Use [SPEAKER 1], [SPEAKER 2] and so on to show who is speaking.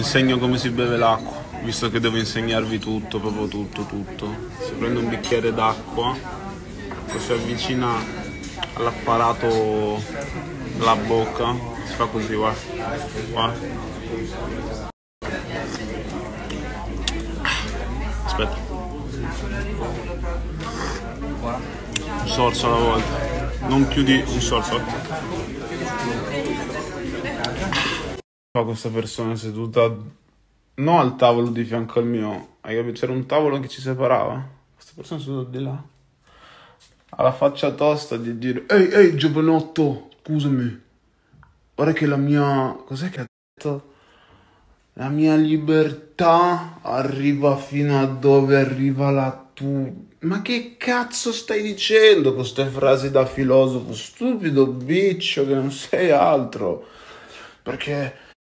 [SPEAKER 1] Insegno come si beve l'acqua, visto che devo insegnarvi tutto, proprio tutto, tutto. Si prende un bicchiere d'acqua, poi si avvicina all'apparato della bocca, si fa così, guarda, guarda. Aspetta. Un sorso alla volta, non più di un sorso. Fa questa persona seduta non al tavolo di fianco al mio, hai capito? C'era un tavolo che ci separava. Questa persona seduta di là. Ha la faccia tosta di dire: Ehi, ehi, giovanotto, scusami. Guarda che la mia. Cos'è che ha detto? La mia libertà arriva fino a dove arriva la tua. Ma che cazzo stai dicendo con queste frasi da filosofo? Stupido biccio che non sei altro. Perché